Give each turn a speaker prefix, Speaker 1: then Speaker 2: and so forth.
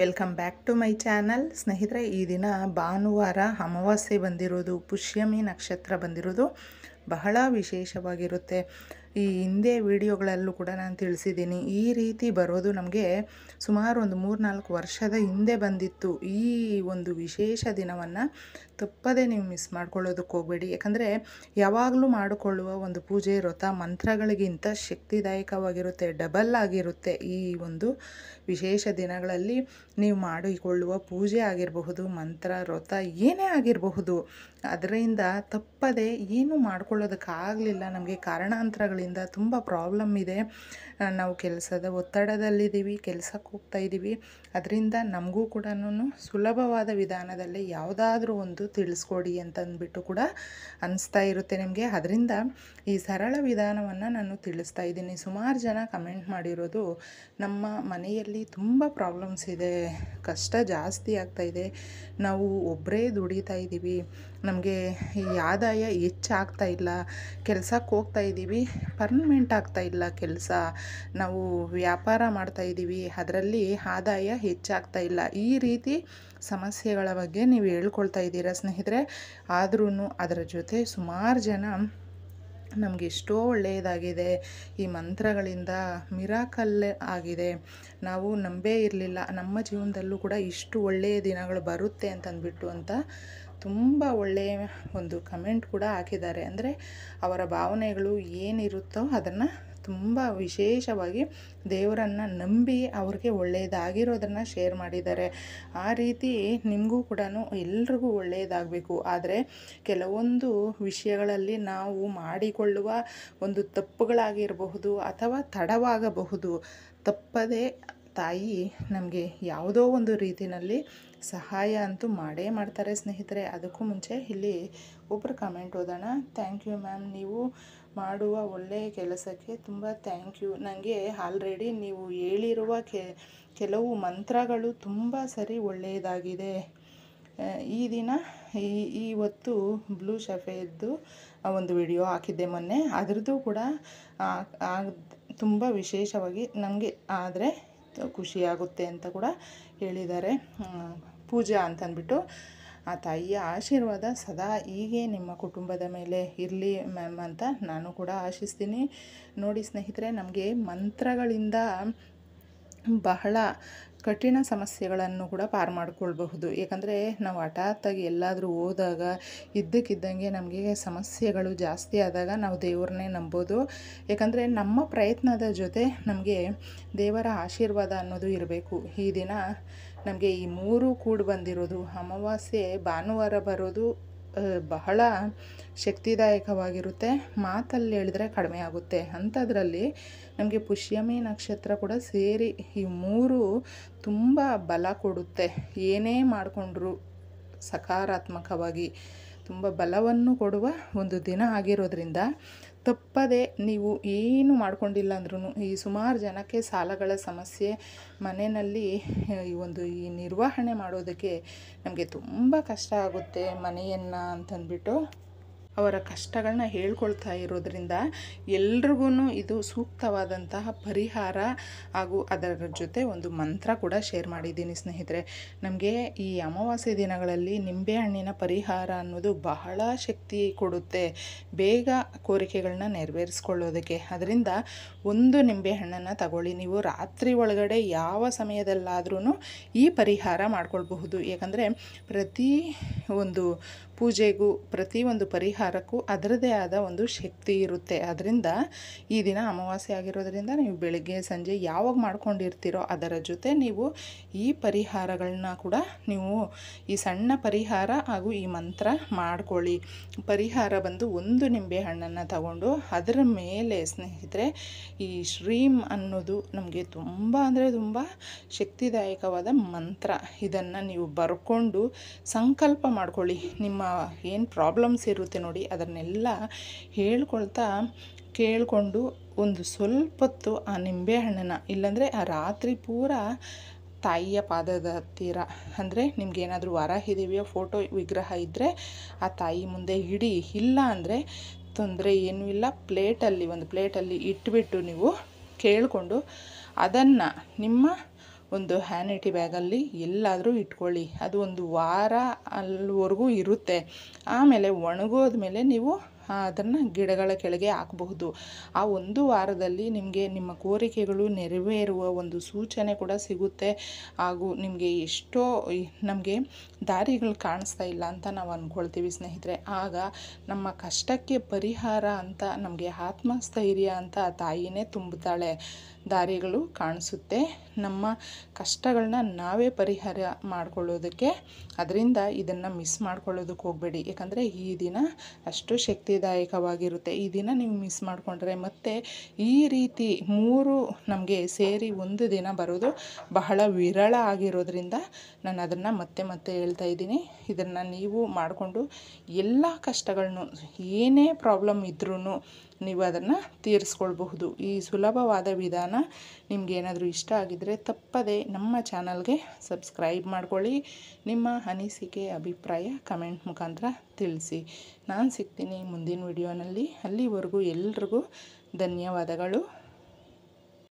Speaker 1: Welcome back to my channel. ಸ್ನೇಹಿತರೆ, ಈ ದಿನ ಭಾನುವಾರ ಅಮಾವಾಸ್ಯೆ ಬಂದಿರೋದು, ಪುಷ್ಯಮಿ ನಕ್ಷತ್ರ ಬಂದಿರೋದು ಬಹಳ ವಿಶೇಷವಾಗಿರುತ್ತೆ. ಈ ಹಿಂದೆ ವಿಡಿಯೋಗಳಲ್ಲೂ ಕೂಡ ನಾನು ತಿಳಿಸಿದ್ದೀನಿ. ಈ ರೀತಿ ಬರೋದು ನಮಗೆ ಸುಮಾರು ಒಂದು ಮೂರು ನಾಲ್ಕು ವರ್ಷದ ಹಿಂದೆ ಬಂದಿತ್ತು. ಈ ಒಂದು ವಿಶೇಷ ದಿನವನ್ನು ತಪ್ಪದೇ ನೀವು ಮಿಸ್ ಮಾಡ್ಕೊಳ್ಳೋದಕ್ಕೆ ಹೋಗಬೇಡಿ. ಯಾಕಂದರೆ ಯಾವಾಗಲೂ ಮಾಡಿಕೊಳ್ಳುವ ಒಂದು ಪೂಜೆ, ವ್ರತ ಮಂತ್ರಗಳಿಗಿಂತ ಶಕ್ತಿದಾಯಕವಾಗಿರುತ್ತೆ, ಡಬಲ್ ಆಗಿರುತ್ತೆ ಈ ಒಂದು ವಿಶೇಷ ದಿನಗಳಲ್ಲಿ ನೀವು ಮಾಡಿಕೊಳ್ಳುವ ಪೂಜೆ ಆಗಿರಬಹುದು, ಮಂತ್ರ, ವ್ರತ ಏನೇ ಆಗಿರಬಹುದು. ಅದರಿಂದ ತಪ್ಪದೆ ಏನು ಮಾಡ್ಕೊಳ್ಳೋದಕ್ಕಾಗಲಿಲ್ಲ ನಮಗೆ ಕಾರಣಾಂತರಗಳಿಂದ ತುಂಬ ಪ್ರಾಬ್ಲಮ್ ಇದೆ. ನಾವು ಕೆಲಸದ ಒತ್ತಡದಲ್ಲಿದ್ದೀವಿ, ಕೆಲಸಕ್ಕೆ ಹೋಗ್ತಾ ಇದ್ದೀವಿ. ಅದರಿಂದ ನಮಗೂ ಕೂಡ ಸುಲಭವಾದ ವಿಧಾನದಲ್ಲಿ ಯಾವುದಾದ್ರೂ ಒಂದು ತಿಳಿಸ್ಕೊಡಿ ಅಂತಂದ್ಬಿಟ್ಟು ಕೂಡ ಅನಿಸ್ತಾ ಇರುತ್ತೆ ನಿಮಗೆ. ಅದರಿಂದ ಈ ಸರಳ ವಿಧಾನವನ್ನು ನಾನು ತಿಳಿಸ್ತಾ ಇದ್ದೀನಿ. ಸುಮಾರು ಜನ ಕಮೆಂಟ್ ಮಾಡಿರೋದು, ನಮ್ಮ ಮನೆಯಲ್ಲಿ ತುಂಬ ಪ್ರಾಬ್ಲಮ್ಸ್ ಇದೆ, ಕಷ್ಟ ಜಾಸ್ತಿ ಆಗ್ತಾ ಇದೆ, ನಾವು ಒಬ್ಬರೇ ದುಡಿತಾ ಇದ್ದೀವಿ ನಮಗೆ ಈ ಆದಾಯ ಹೆಚ್ಚಾಗ್ತಾ ಇಲ್ಲ, ಕೆಲಸಕ್ಕೆ ಹೋಗ್ತಾ ಇದ್ದೀವಿ ಪರ್ಮನೆಂಟ್ ಆಗ್ತಾ ಇಲ್ಲ ಕೆಲಸ. ನಾವು ವ್ಯಾಪಾರ ಮಾಡ್ತಾ ಇದ್ದೀವಿ ಅದರಲ್ಲಿ ಆದಾಯ ಹೆಚ್ಚಾಗ್ತಾ ಇಲ್ಲ. ಈ ರೀತಿ ಸಮಸ್ಯೆಗಳ ಬಗ್ಗೆ ನೀವು ಹೇಳ್ಕೊಳ್ತಾ ಇದ್ದೀರಾ ಸ್ನೇಹಿತರೆ? ಆದ್ರೂ ಅದರ ಜೊತೆ ಸುಮಾರು ಜನ ನಮಗೆ ಎಷ್ಟೋ ಒಳ್ಳೆಯದಾಗಿದೆ. ಈ ಮಂತ್ರಗಳಿಂದ ಮಿರಾಕಲ್ ಆಗಿದೆ. ನಾವು ನಂಬೇ ಇರಲಿಲ್ಲ. ನಮ್ಮ ಜೀವನದಲ್ಲೂ ಕೂಡ ಇಷ್ಟು ಒಳ್ಳೆಯ ದಿನಗಳು ಬರುತ್ತೆ ಅಂತಂದ್ಬಿಟ್ಟು ಅಂತ ತುಂಬ ಒಳ್ಳೆಯ ಒಂದು ಕಮೆಂಟ್ ಕೂಡ ಹಾಕಿದ್ದಾರೆ. ಅಂದರೆ ಅವರ ಭಾವನೆಗಳು ಏನಿರುತ್ತೋ ಅದನ್ನು ತುಂಬ ವಿಶೇಷವಾಗಿ ದೇವರನ್ನು ನಂಬಿ ಅವ್ರಿಗೆ ಒಳ್ಳೆಯದಾಗಿರೋದನ್ನು ಶೇರ್ ಮಾಡಿದ್ದಾರೆ. ಆ ರೀತಿ ನಿಮಗೂ ಕೂಡ ಎಲ್ರಿಗೂ ಒಳ್ಳೆಯದಾಗಬೇಕು. ಆದರೆ ಕೆಲವೊಂದು ವಿಷಯಗಳಲ್ಲಿ ನಾವು ಮಾಡಿಕೊಳ್ಳುವ ಒಂದು ತಪ್ಪುಗಳಾಗಿರಬಹುದು ಅಥವಾ ತಡವಾಗಬಹುದು. ತಪ್ಪದೇ ತಾಯಿ ನಮಗೆ ಯಾವುದೋ ಒಂದು ರೀತಿಯಲ್ಲಿ ಸಹಾಯ ಅಂತೂ ಮಾಡೇ ಮಾಡ್ತಾರೆ ಸ್ನೇಹಿತರೆ. ಅದಕ್ಕೂ ಮುಂಚೆ ಇಲ್ಲಿ ಒಬ್ಬರು ಕಮೆಂಟ್ ಓದೋಣ. ಥ್ಯಾಂಕ್ ಯು ಮ್ಯಾಮ್ ನೀವು ಮಾಡುವ ಒಳ್ಳೆಯ ಕೆಲಸಕ್ಕೆ ತುಂಬ ಥ್ಯಾಂಕ್ ಯು ನನಗೆ ಆಲ್ರೆಡಿ ನೀವು ಹೇಳಿರುವ ಕೆಲವು ಮಂತ್ರಗಳು ತುಂಬ ಸರಿ ಒಳ್ಳೆಯದಾಗಿದೆ. ಈ ದಿನ ಈ ಇವತ್ತು ಬ್ಲೂ ಶಫೆಯದ್ದು ಒಂದು ವಿಡಿಯೋ ಹಾಕಿದ್ದೆ ಮೊನ್ನೆ. ಅದರದ್ದು ಕೂಡ ತುಂಬ ವಿಶೇಷವಾಗಿ ನನಗೆ ಆದರೆ ಖುಷಿಯಾಗುತ್ತೆ ಅಂತ ಕೂಡ ಹೇಳಿದ್ದಾರೆ. ಪೂಜಾ ಅಂತಂದ್ಬಿಟ್ಟು, ಆ ತಾಯಿಯ ಆಶೀರ್ವಾದ ಸದಾ ಹೀಗೆ ನಿಮ್ಮ ಕುಟುಂಬದ ಮೇಲೆ ಇರಲಿ ಮ್ಯಾಮ್ ಅಂತ ನಾನು ಕೂಡ ಆಶಿಸ್ತೀನಿ. ನೋಡಿ ಸ್ನೇಹಿತರೆ, ನಮಗೆ ಮಂತ್ರಗಳಿಂದ ಬಹಳ ಕಠಿಣ ಸಮಸ್ಯೆಗಳನ್ನು ಕೂಡ ಪಾರು ಮಾಡಿಕೊಳ್ಬಹುದು. ಏಕೆಂದರೆ ನಾವು ಹಠಾತ್ತಾಗಿ ಎಲ್ಲಾದರೂ ಹೋದಾಗ, ಇದ್ದಕ್ಕಿದ್ದಂಗೆ ನಮಗೆ ಸಮಸ್ಯೆಗಳು ಜಾಸ್ತಿ ಆದಾಗ ನಾವು ದೇವ್ರನ್ನೇ ನಂಬೋದು. ಯಾಕಂದರೆ ನಮ್ಮ ಪ್ರಯತ್ನದ ಜೊತೆ ನಮಗೆ ದೇವರ ಆಶೀರ್ವಾದ ಅನ್ನೋದು ಇರಬೇಕು. ಈ ದಿನ ನಮಗೆ ಈ ಮೂರು ಕೂಡಿ ಬಂದಿರೋದು, ಅಮಾವಾಸ್ಯೆ, ಭಾನುವಾರ ಬರೋದು ಬಹಳ ಶಕ್ತಿದಾಯಕವಾಗಿರುತ್ತೆ. ಮಾತಲ್ಲಿ ಹೇಳಿದ್ರೆ ಕಡಿಮೆ ಆಗುತ್ತೆ. ಅಂಥದ್ರಲ್ಲಿ ನಮಗೆ ಪುಷ್ಯಮಿ ನಕ್ಷತ್ರ ಕೂಡ ಸೇರಿ ಈ ಮೂರು ತುಂಬ ಬಲ ಕೊಡುತ್ತೆ. ಏನೇ ಮಾಡಿಕೊಂಡ್ರು ಸಕಾರಾತ್ಮಕವಾಗಿ ತುಂಬ ಬಲವನ್ನು ಕೊಡುವ ಒಂದು ದಿನ ಆಗಿರೋದ್ರಿಂದ ತಪ್ಪದೆ ನೀವು ಏನು ಮಾಡ್ಕೊಂಡಿಲ್ಲ ಅಂದ್ರೂ ಈ ಸುಮಾರು ಜನಕ್ಕೆ ಸಾಲಗಳ ಸಮಸ್ಯೆ ಮನೆಯಲ್ಲಿ, ಈ ಒಂದು ಈ ನಿರ್ವಹಣೆ ಮಾಡೋದಕ್ಕೆ ನಮಗೆ ತುಂಬ ಕಷ್ಟ ಆಗುತ್ತೆ ಮನೆಯನ್ನು ಅಂತಂದ್ಬಿಟ್ಟು. ಅವರ ಕಷ್ಟಗಳನ್ನ ಹೇಳ್ಕೊಳ್ತಾ ಇರೋದ್ರಿಂದ ಎಲ್ರಿಗೂ ಇದು ಸೂಕ್ತವಾದಂತಹ ಪರಿಹಾರ ಹಾಗೂ ಅದರ ಜೊತೆ ಒಂದು ಮಂತ್ರ ಕೂಡ ಶೇರ್ ಮಾಡಿದ್ದೀನಿ ಸ್ನೇಹಿತರೆ. ನಮಗೆ ಈ ಅಮಾವಾಸ್ಯೆ ದಿನಗಳಲ್ಲಿ ನಿಂಬೆಹಣ್ಣಿನ ಪರಿಹಾರ ಅನ್ನೋದು ಬಹಳ ಶಕ್ತಿ ಕೊಡುತ್ತೆ. ಬೇಗ ಕೋರಿಕೆಗಳನ್ನ ನೆರವೇರಿಸ್ಕೊಳ್ಳೋದಕ್ಕೆ. ಅದರಿಂದ ಒಂದು ನಿಂಬೆಹಣ್ಣನ್ನು ತಗೊಳ್ಳಿ. ನೀವು ರಾತ್ರಿ ಒಳಗಡೆ ಯಾವ ಸಮಯದಲ್ಲಾದ್ರೂ ಈ ಪರಿಹಾರ ಮಾಡ್ಕೊಳ್ಬಹುದು. ಯಾಕಂದರೆ ಪ್ರತಿ ಒಂದು ಪೂಜೆಗೂ ಪ್ರತಿಯೊಂದು ಪರಿಹಾರಕ್ಕೂ ಅದರದೇ ಆದ ಒಂದು ಶಕ್ತಿ ಇರುತ್ತೆ. ಅದರಿಂದ ಈ ದಿನ ಅಮಾವಾಸ್ಯೆ ಆಗಿರೋದ್ರಿಂದ ನೀವು ಬೆಳಗ್ಗೆ, ಸಂಜೆ ಯಾವಾಗ ಮಾಡ್ಕೊಂಡಿರ್ತೀರೋ ಅದರ ಜೊತೆ ನೀವು ಈ ಪರಿಹಾರಗಳನ್ನ ಕೂಡ ನೀವು ಈ ಸಣ್ಣ ಪರಿಹಾರ ಹಾಗೂ ಈ ಮಂತ್ರ ಮಾಡ್ಕೊಳ್ಳಿ. ಪರಿಹಾರ ಬಂದು ಒಂದು ನಿಂಬೆ ಹಣ್ಣನ್ನು ತಗೊಂಡು ಅದರ ಮೇಲೆ ಸ್ನೇಹಿತರೆ ಈ ಶ್ರೀಮ್ ಅನ್ನೋದು ನಮಗೆ ತುಂಬ ಅಂದರೆ ತುಂಬ ಶಕ್ತಿದಾಯಕವಾದ ಮಂತ್ರ. ಇದನ್ನು ನೀವು ಬರ್ಕೊಂಡು ಸಂಕಲ್ಪ ಮಾಡ್ಕೊಳ್ಳಿ. ನಿಮ್ಮ ಏನು ಪ್ರಾಬ್ಲಮ್ಸ್ ಇರುತ್ತೆ ಅದನ್ನೆಲ್ಲ ಹೇಳ್ಕೊಳ್ತಾ ಕೇಳಿಕೊಂಡು ಒಂದು ಸ್ವಲ್ಪ ಹೊತ್ತು ಆ ನಿಂಬೆಹಣ್ಣನ್ನು ಇಲ್ಲಾಂದರೆ ಆ ರಾತ್ರಿ ಪೂರ ತಾಯಿಯ ಪಾದದ ಹತ್ತಿರ, ಅಂದರೆ ನಿಮ್ಗೇನಾದರೂ ವರ ಇದೆಯೋ ಫೋಟೋ ವಿಗ್ರಹ ಇದ್ದರೆ ಆ ತಾಯಿ ಮುಂದೆ ಇಡಿ, ಇಲ್ಲ ಅಂದರೆ ತೊಂದರೆ ಏನೂ ಇಲ್ಲ. ಪ್ಲೇಟಲ್ಲಿ, ಒಂದು ಪ್ಲೇಟಲ್ಲಿ ಇಟ್ಬಿಟ್ಟು ನೀವು ಕೇಳಿಕೊಂಡು ಅದನ್ನು ನಿಮ್ಮ ಒಂದು ಹ್ಯಾನಿಟಿ ಬ್ಯಾಗಲ್ಲಿ ಎಲ್ಲಾದರೂ ಇಟ್ಕೊಳ್ಳಿ. ಅದು ಒಂದು ವಾರ ಅಲ್ಲಿವರೆಗೂ ಇರುತ್ತೆ. ಆಮೇಲೆ ಒಣಗೋದ್ಮೇಲೆ ನೀವು ಅದನ್ನು ಗಿಡಗಳ ಕೆಳಗೆ ಹಾಕಬಹುದು. ಆ ಒಂದು ವಾರದಲ್ಲಿ ನಿಮಗೆ ನಿಮ್ಮ ಕೋರಿಕೆಗಳು ನೆರವೇರುವ ಒಂದು ಸೂಚನೆ ಕೂಡ ಸಿಗುತ್ತೆ. ಹಾಗೂ ನಿಮಗೆ ಎಷ್ಟೋ ನಮಗೆ ದಾರಿಗಳು ಕಾಣಿಸ್ತಾ ಇಲ್ಲ ಅಂತ ನಾವು ಅಂದ್ಕೊಳ್ತೀವಿ ಸ್ನೇಹಿತರೆ. ಆಗ ನಮ್ಮ ಕಷ್ಟಕ್ಕೆ ಪರಿಹಾರ ಅಂತ, ನಮಗೆ ಆತ್ಮಸ್ಥೈರ್ಯ ಅಂತ ಆ ತಾಯಿನೇ ತುಂಬುತ್ತಾಳೆ. ದಾರಿಗಳು ಕಾಣಿಸುತ್ತೆ. ನಮ್ಮ ಕಷ್ಟಗಳನ್ನ ನಾವೇ ಪರಿಹಾರ ಮಾಡ್ಕೊಳ್ಳೋದಕ್ಕೆ. ಅದರಿಂದ ಇದನ್ನು ಮಿಸ್ ಮಾಡ್ಕೊಳ್ಳೋದಕ್ಕೆ ಹೋಗಬೇಡಿ. ಯಾಕಂದರೆ ಈ ದಿನ ಅಷ್ಟು ಶಕ್ತಿದಾಯಕವಾಗಿರುತ್ತೆ ಈ ದಿನ ನೀವು ಮಿಸ್ ಮಾಡಿಕೊಂಡ್ರೆ ಮತ್ತೆ ಈ ರೀತಿ ಮೂರು ನಮಗೆ ಸೇರಿ ಒಂದು ದಿನ ಬರೋದು ಬಹಳ ವಿರಳ ಆಗಿರೋದ್ರಿಂದ ನಾನು ಅದನ್ನು ಮತ್ತೆ ಮತ್ತೆ ಹೇಳ್ತಾ ಇದ್ದೀನಿ. ಇದನ್ನು ನೀವು ಮಾಡಿಕೊಂಡು ಎಲ್ಲ ಕಷ್ಟಗಳನ್ನು ಏನೇ ಪ್ರಾಬ್ಲಮ್ ಇದ್ರೂ ನೀವು ಅದನ್ನು ತೀರಿಸ್ಕೊಳ್ಬಹುದು. ಈ ಸುಲಭವಾದ ವಿಧಾನ ನಿಮ್ಗೆ ಏನಾದರೂ ಇಷ್ಟ ಆಗಿದ್ದರೆ ತಪ್ಪದೆ ನಮ್ಮ ಚಾನಲ್ಗೆ ಸಬ್ಸ್ಕ್ರೈಬ್ ಮಾಡ್ಕೊಳ್ಳಿ. ನಿಮ್ಮ ಅನಿಸಿಕೆ, ಅಭಿಪ್ರಾಯ ಕಮೆಂಟ್ ಮುಖಾಂತರ ತಿಳಿಸಿ. ನಾನು ಸಿಗ್ತೀನಿ ಮುಂದಿನ ವಿಡಿಯೋನಲ್ಲಿ. ಅಲ್ಲಿವರೆಗೂ ಎಲ್ರಿಗೂ ಧನ್ಯವಾದಗಳು.